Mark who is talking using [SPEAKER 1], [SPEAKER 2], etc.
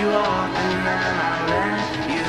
[SPEAKER 1] you open and I let you.